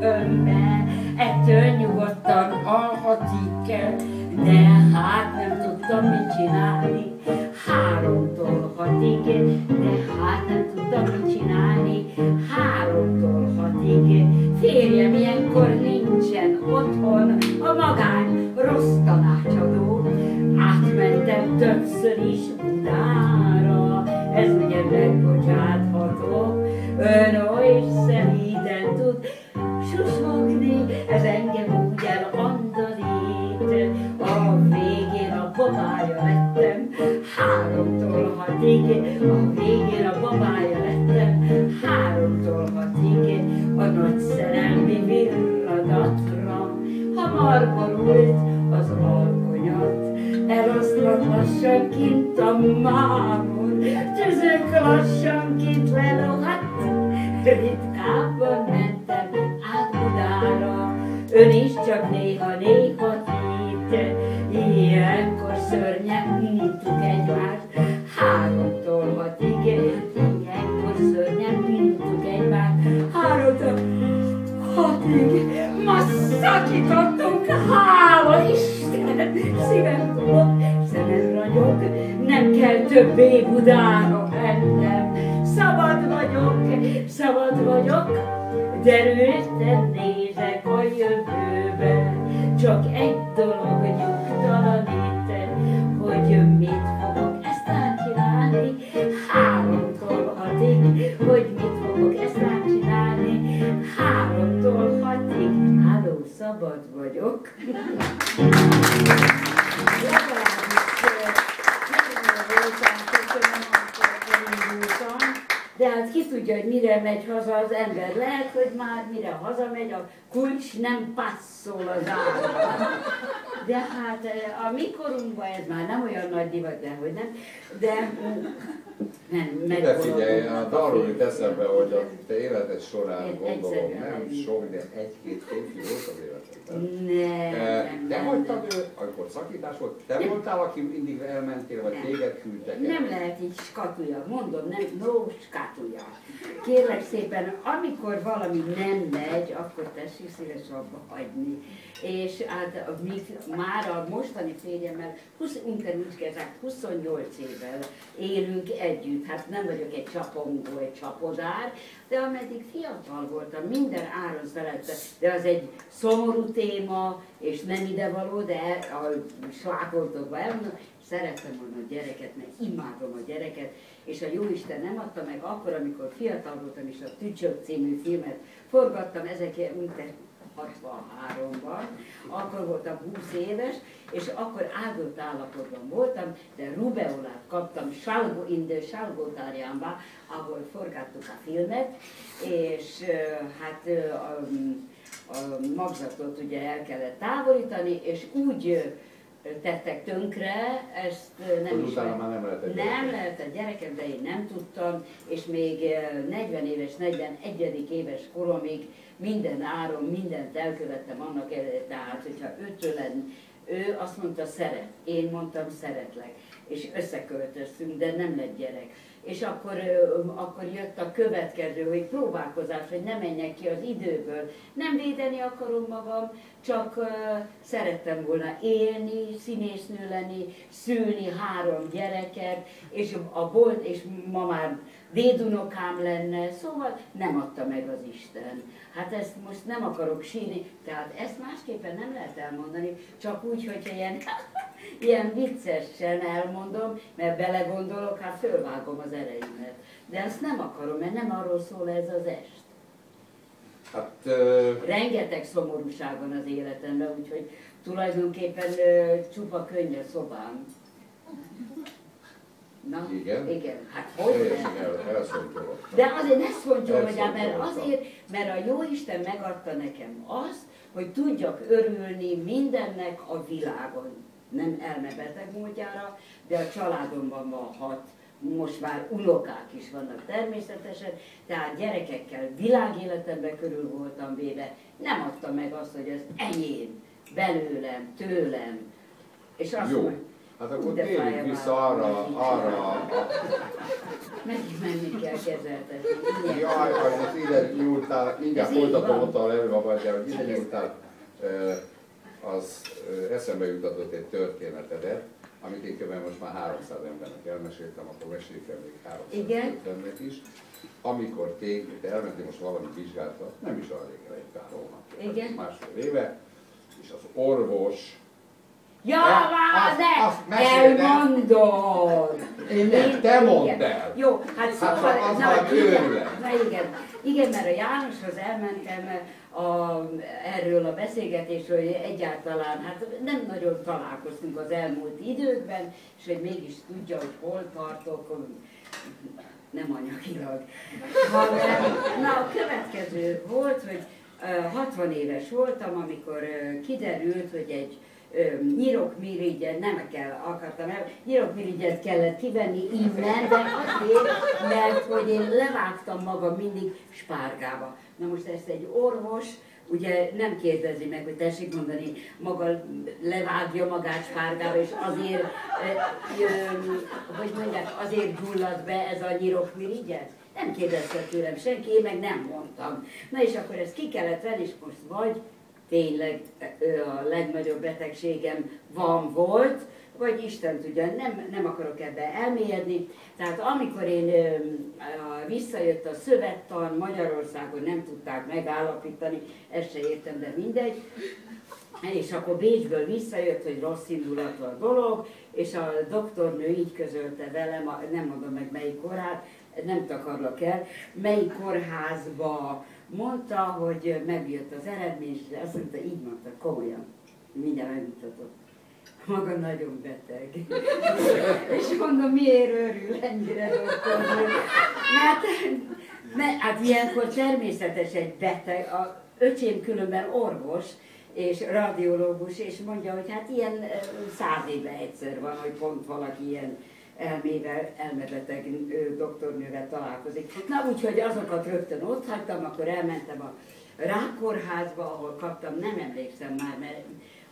önbe, ettől nyugodtan alhatik el, de hát nem tudtam mit csinálni, háromtól hatig, de hát nem tudtam mit csinálni, háromtól hatig. Férjem ilyenkor nincsen otthon, a magány lassan kint a mámon, tüzök lassan kint lelohadt, ritkábban mentem át ön is csak néha-néha hit, ilyenkor szörnyen untuk egymást, háromtól hatig, ilyenkor szörnyen untuk egymást, háromtól hatig, ma szakítottunk, kell többé Budára mennem, szabad vagyok, szabad vagyok, derülten nézek a jövőbe, csak egy dolog nyugtalanít, hogy mit fogok ezt csinálni, háromtól hatig, hogy mit fogok ezt csinálni, háromtól hatig, háló, szabad vagyok. Mire megy haza az ember. Lehet, hogy már mire hazamegy, a kulcs nem passzol az árba. De hát a mi korunkban ez már nem olyan nagy divat, de hogy nem. De nem, De figyelj, hát arról jut eszembe, hogy a te életed során Én gondolom nem nem. sok, de egy-két férfi volt az életedben. Nem, Eh, nem, Te nem, hagytad nem. ő, amikor szakítás volt, te Nem. voltál, aki mindig elmentél, vagy Nem. téged küldtek el? Nem lehet így skatulja, mondom, nem, no skatulja. Kérlek szépen, amikor valami nem megy, akkor tessék szíves abba hagyni. És hát a- mi már a mostani férjemmel, 20, inkább úgy kezdett, 28 évvel élünk együtt. Hát nem vagyok egy csapongó, egy csapodár, de ameddig fiatal voltam, minden áron szerette, de az egy szomorú téma, és nem idevaló, de a slákoltokban elmondom, szerettem volna a gyereket, mert imádom a gyereket, és a Jóisten nem adta meg akkor, amikor fiatal voltam, és a Tücsök című filmet forgattam, ezek 63-ban, akkor voltam 20 éves, és akkor áldott állapotban voltam, de rubeolát kaptam Salgo, in the Salgótárjánba, ahol forgattuk a filmet, és hát a, a magzatot ugye el kellett távolítani, és úgy tettek tönkre, ezt nem is utána már nem lehetett nem gyereket. lehet a gyerekem, de én nem tudtam, és még eh, 40 éves, 41. éves koromig minden áron, mindent elkövettem annak előtt, tehát hogyha lenni, ő azt mondta szeret, én mondtam szeretlek, és összeköltöztünk, de nem lett gyerek. És akkor, akkor jött a következő, hogy próbálkozás, hogy ne menjek ki az időből. Nem védeni akarom magam, csak szerettem volna élni, színésznő lenni, szülni három gyereket, és a bolt, és ma már dédunokám lenne, szóval nem adta meg az Isten. Hát ezt most nem akarok sírni, tehát ezt másképpen nem lehet elmondani, csak úgy, hogyha ilyen, ilyen viccesen elmondom, mert belegondolok, hát fölvágom az ereimet. De ezt nem akarom, mert nem arról szól ez az est. Hát ö, Rengeteg szomorúság van az életemben, úgyhogy tulajdonképpen ö, csupa könny a szobám. Na, Igen? Igen, hát hogy el. De azért ne szontyolodjál, mert Elszontyolodtam. azért, mert a Jóisten megadta nekem azt, hogy tudjak örülni mindennek a világon. Nem elmebeteg módjára, de a családomban van hat, most már unokák is vannak természetesen, tehát gyerekekkel világéletemben körül voltam véve, nem adta meg azt, hogy ez enyém, belőlem, tőlem. És azt Jó. mondja, Hát akkor De térjünk a vissza arra, arra, a, Megint menni kell kezeltetni. jaj, hogy az ide nyúltál, mindjárt folytatom ott a előbabaj, de hogy ide nyúltál, ö, az eszembe jutatott egy történetedet, amit én kb. most már 300 embernek elmeséltem, akkor meséltem még 300 Igen. embernek is. Amikor te elmentél most valami vizsgálatra, nem is olyan régen, egy pár hónap, Igen. másfél éve, és az orvos Ja, már de azt meséld el. elmondod. Én nem, te mondd el. Jó, hát Hát szóval, az na, igen, na igen, igen, mert a Jánoshoz elmentem a, erről a beszélgetésről, hogy egyáltalán, hát nem nagyon találkoztunk az elmúlt időkben, és hogy mégis tudja, hogy hol tartok, nem anyagilag, hanem, na a következő volt, hogy 60 éves voltam, amikor kiderült, hogy egy ö, nyirokmirigyet, nem kell, akartam el, nyirokmirigyet kellett kivenni innen, de azért, mert hogy én levágtam magam mindig spárgába. Na most ezt egy orvos, ugye nem kérdezi meg, hogy tessék mondani, maga levágja magát spárgába, és azért, ö, hogy mondják, azért gyullad be ez a nyirokmirigyet? Nem kérdezte tőlem senki, én meg nem mondtam. Na és akkor ezt ki kellett venni, és most vagy tényleg ö, a legnagyobb betegségem van, volt, vagy Isten tudja, nem, nem akarok ebbe elmélyedni. Tehát amikor én ö, a, visszajött a szövettan, Magyarországon nem tudták megállapítani, ezt se értem, de mindegy, és akkor Bécsből visszajött, hogy rossz indulatú a dolog, és a doktornő így közölte velem, nem mondom meg melyik kórház, nem takarlak el, melyik kórházba mondta, hogy megjött az eredmény, és azt mondta, így mondta, komolyan, mindjárt megmutatott. Maga nagyon beteg. és mondom, miért örül ennyire doktornő? Mert, mert hát ilyenkor természetes egy beteg, a öcsém különben orvos, és radiológus, és mondja, hogy hát ilyen száz éve egyszer van, hogy pont valaki ilyen elmével, elmebeteg doktornővel találkozik. Na úgyhogy azokat rögtön ott hagytam, akkor elmentem a rákórházba, ahol kaptam, nem emlékszem már, mert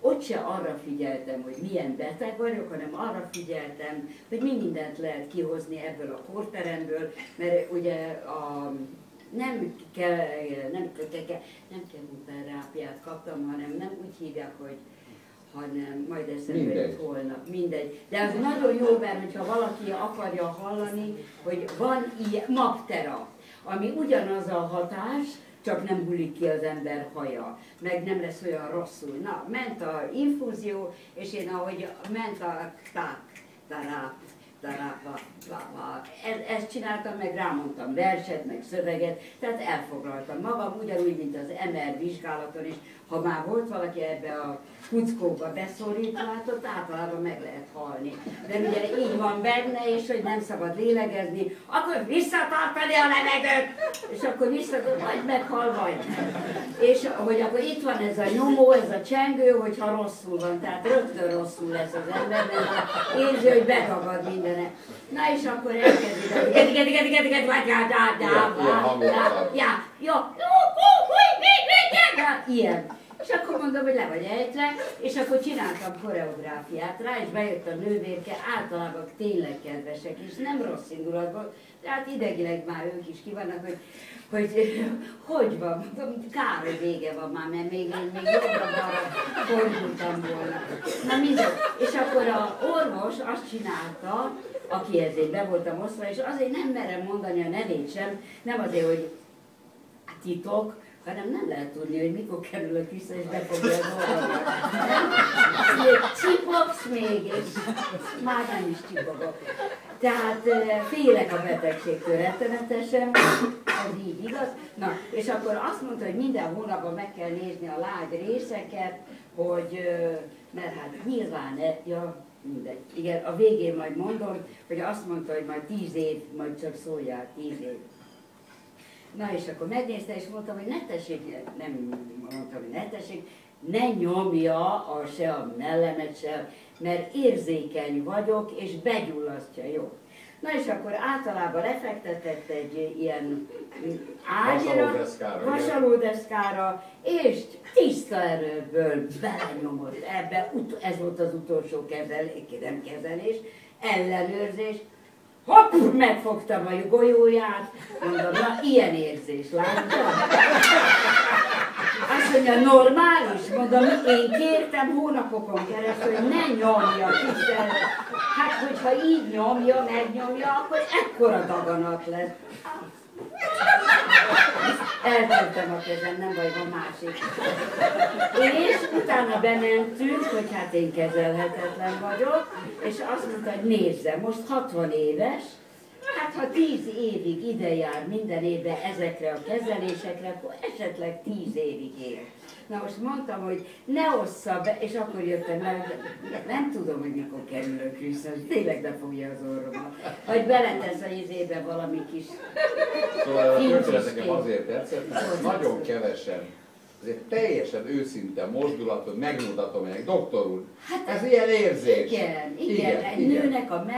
ott se arra figyeltem, hogy milyen beteg vagyok, hanem arra figyeltem, hogy mi mindent lehet kihozni ebből a kórteremből, mert ugye a nem kell, nem, kell, nem kemoterápiát kaptam, hanem nem úgy hívják, hogy hanem majd eszembe Mindegy. jut holnap, mindegy. De az nagyon jó, mert hogyha valaki akarja hallani, hogy van ilyen magtera, ami ugyanaz a hatás, csak nem hullik ki az ember haja, meg nem lesz olyan rosszul. Na, ment a infúzió, és én ahogy ment a tak, taráp, tarápa, lava. E- Ezt csináltam, meg rámondtam verset, meg szöveget, tehát elfoglaltam magam, ugyanúgy, mint az MR vizsgálaton is. Ha már volt valaki ebbe a kuckóba beszorítvátot, általában meg lehet halni. De ugye így van benne, és hogy nem szabad lélegezni, akkor visszatartani a levegőt, és akkor visszatartani, vagy meghal, vagy. És hogy akkor itt van ez a nyomó, ez a csengő, hogyha rosszul van, tehát rögtön rosszul lesz az ember, mert érzi, hogy betagad mindene. Na és akkor elkezdik, gedi, gedi, gedi, gedi, gedi, vagy, já, já, já, Ilyen- ilyen já, hangot já, ad. já, jó, jó, mondom, hogy le vagy ejtve, és akkor csináltam koreográfiát rá, és bejött a nővérke, általában tényleg kedvesek, és nem rossz indulatból, tehát idegileg már ők is ki vannak, hogy hogy hogy van, kár, hogy vége van már, mert még még jobbra-balra fordultam volna. Na mindegy. És akkor a orvos azt csinálta, aki ezért be voltam osztva, és azért nem merem mondani a nevét sem, nem azért, hogy titok, hanem nem lehet tudni, hogy mikor kerülök vissza, és befogja az orromat. Csipogsz még, és már nem is csipogok. Tehát eh, félek a betegségtől rettenetesen, ez így igaz. Na, és akkor azt mondta, hogy minden hónapban meg kell nézni a lágy részeket, hogy, mert hát nyilván, eh, ja, mindegy. Igen, a végén majd mondom, hogy azt mondta, hogy majd tíz év, majd csak szóljál, tíz év. Na és akkor megnézte, és mondtam, hogy ne tessék, nem mondtam, hogy ne tessék, ne nyomja a, se a mellemet, se, mert érzékeny vagyok, és begyullasztja, jó. Na és akkor általában lefektetett egy ilyen ágyra, Vasalódeszkára, és tiszta erőből belenyomott ebbe, ez volt az utolsó kezelés, nem kezelés, ellenőrzés, hopp, megfogtam a golyóját, mondom, na ilyen érzés, látod? Azt mondja, normális? Mondom, én kértem hónapokon keresztül, hogy ne nyomja, hiszen hát hogyha így nyomja, megnyomja, akkor ekkora daganat lesz. Eltettem a kezem, nem baj, van másik. És utána bementünk, hogy hát én kezelhetetlen vagyok, és azt mondta, hogy nézze, most 60 éves, ha tíz évig ide jár minden évben ezekre a kezelésekre, akkor esetleg tíz évig él. Na most mondtam, hogy ne ossza be, és akkor jöttem el, nem tudom, hogy mikor kerülök vissza, hogy tényleg befogja az orromat. Vagy beletesz a izébe valami kis... Szóval a történet nekem azért tetszett, mert nagyon kevesen, ezért teljesen őszinte mozdulatot megmutatom ennek, doktor úr, Hát ez ilyen érzés. Igen, igen, egy nőnek a